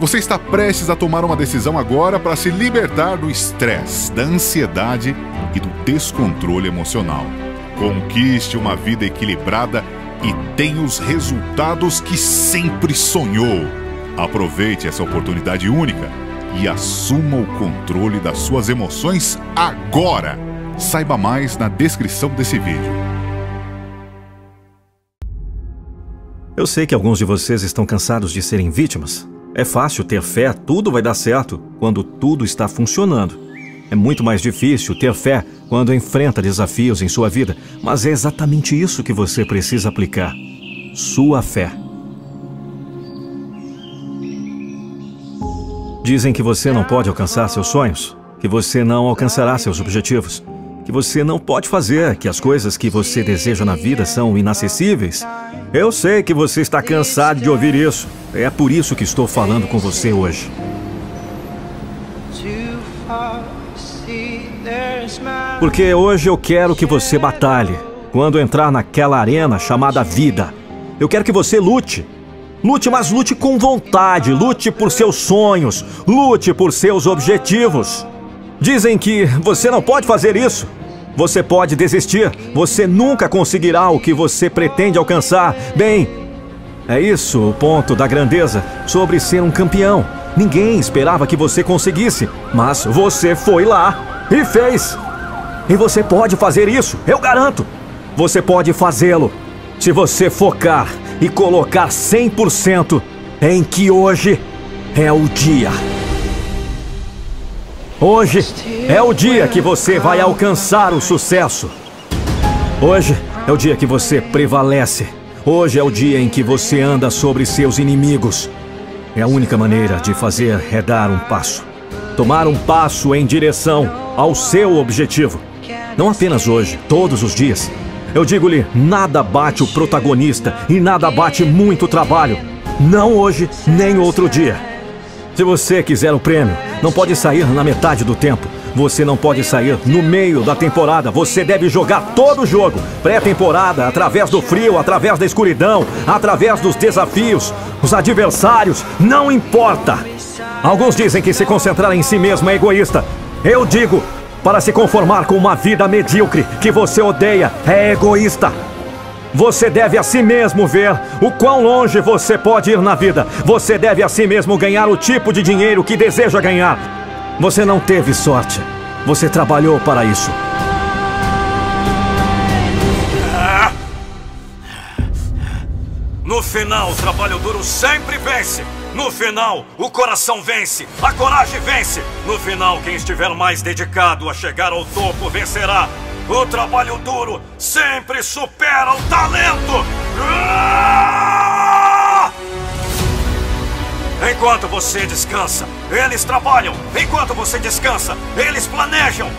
Você está prestes a tomar uma decisão agora para se libertar do estresse, da ansiedade e do descontrole emocional. Conquiste uma vida equilibrada e tenha os resultados que sempre sonhou. Aproveite essa oportunidade única e assuma o controle das suas emoções agora. Saiba mais na descrição desse vídeo. Eu sei que alguns de vocês estão cansados de serem vítimas. É fácil ter fé, tudo vai dar certo quando tudo está funcionando. É muito mais difícil ter fé quando enfrenta desafios em sua vida, mas é exatamente isso que você precisa aplicar: sua fé. Dizem que você não pode alcançar seus sonhos, que você não alcançará seus objetivos, que você não pode fazer, que as coisas que você deseja na vida são inacessíveis. Eu sei que você está cansado de ouvir isso. É por isso que estou falando com você hoje. Porque hoje eu quero que você batalhe. Quando entrar naquela arena chamada vida, eu quero que você lute. Lute, mas lute com vontade. Lute por seus sonhos. Lute por seus objetivos. Dizem que você não pode fazer isso. Você pode desistir. Você nunca conseguirá o que você pretende alcançar. Bem, é isso o ponto da grandeza sobre ser um campeão. Ninguém esperava que você conseguisse, mas você foi lá e fez. E você pode fazer isso, eu garanto. Você pode fazê-lo se você focar e colocar 100% em que hoje é o dia. Hoje é o dia que você vai alcançar o sucesso. Hoje é o dia que você prevalece. Hoje é o dia em que você anda sobre seus inimigos. É a única maneira de fazer é dar um passo. Tomar um passo em direção ao seu objetivo. Não apenas hoje, todos os dias. Eu digo-lhe: nada bate o protagonista e nada bate muito trabalho. Não hoje, nem outro dia. Se você quiser o prêmio, não pode sair na metade do tempo. Você não pode sair no meio da temporada. Você deve jogar todo o jogo. Pré-temporada, através do frio, através da escuridão, através dos desafios, os adversários, não importa. Alguns dizem que se concentrar em si mesmo é egoísta. Eu digo, para se conformar com uma vida medíocre que você odeia é egoísta. Você deve a si mesmo ver o quão longe você pode ir na vida. Você deve a si mesmo ganhar o tipo de dinheiro que deseja ganhar. Você não teve sorte. Você trabalhou para isso. No final, o trabalho duro sempre vence. No final, o coração vence, a coragem vence. No final, quem estiver mais dedicado a chegar ao topo vencerá. O trabalho duro sempre supera o talento. Enquanto você descansa, eles trabalham. Enquanto você descansa, eles planejam.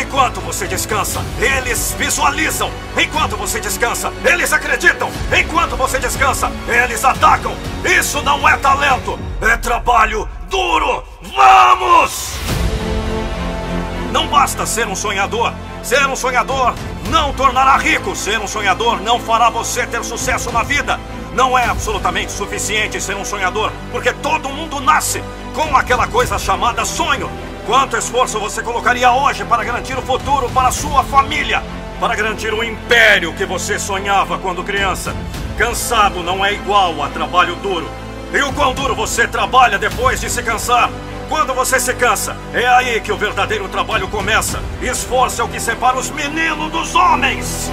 Enquanto você descansa, eles visualizam. Enquanto você descansa, eles acreditam. Enquanto você descansa, eles atacam. Isso não é talento, é trabalho duro. Vamos! Não basta ser um sonhador. Ser um sonhador não tornará rico. Ser um sonhador não fará você ter sucesso na vida. Não é absolutamente suficiente ser um sonhador, porque todo mundo nasce com aquela coisa chamada sonho. Quanto esforço você colocaria hoje para garantir o futuro para sua família? Para garantir o império que você sonhava quando criança? Cansado não é igual a trabalho duro. E o quão duro você trabalha depois de se cansar? Quando você se cansa, é aí que o verdadeiro trabalho começa. Esforço é o que separa os meninos dos homens.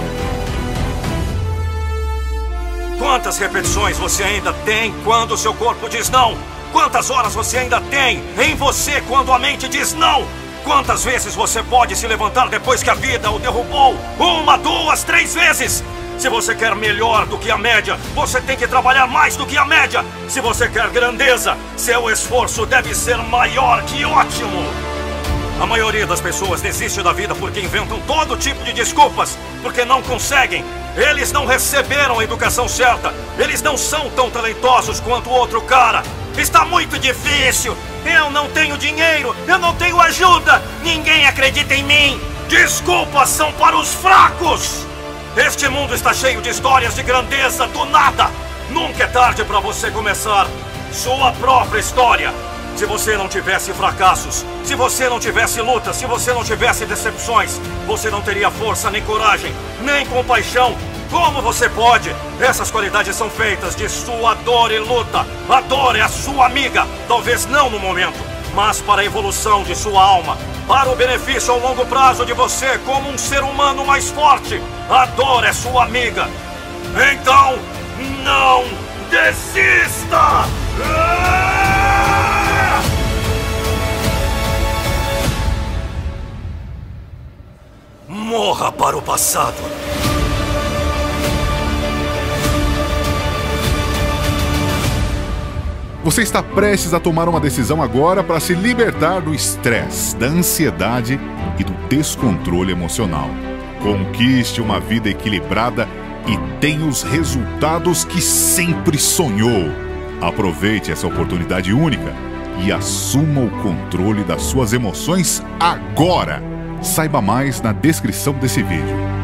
Quantas repetições você ainda tem quando seu corpo diz não? Quantas horas você ainda tem em você quando a mente diz não? Quantas vezes você pode se levantar depois que a vida o derrubou? Uma, duas, três vezes! Se você quer melhor do que a média, você tem que trabalhar mais do que a média. Se você quer grandeza, seu esforço deve ser maior que ótimo. A maioria das pessoas desiste da vida porque inventam todo tipo de desculpas, porque não conseguem, eles não receberam a educação certa. Eles não são tão talentosos quanto o outro cara. Está muito difícil. Eu não tenho dinheiro. Eu não tenho ajuda. Ninguém acredita em mim. Desculpas são para os fracos. Este mundo está cheio de histórias de grandeza do nada. Nunca é tarde para você começar. sua própria história. Se você não tivesse fracassos, se você não tivesse lutas, se você não tivesse decepções, você não teria força, nem coragem, nem compaixão. Como você pode? Essas qualidades são feitas de sua dor e luta. A dor é a sua amiga, talvez não no momento, mas para a evolução de sua alma, para o benefício ao longo prazo de você como um ser humano mais forte. A dor é sua amiga. Então, não desista! Morra para o passado. Você está prestes a tomar uma decisão agora para se libertar do estresse, da ansiedade e do descontrole emocional. Conquiste uma vida equilibrada e tenha os resultados que sempre sonhou. Aproveite essa oportunidade única e assuma o controle das suas emoções agora. Saiba mais na descrição desse vídeo.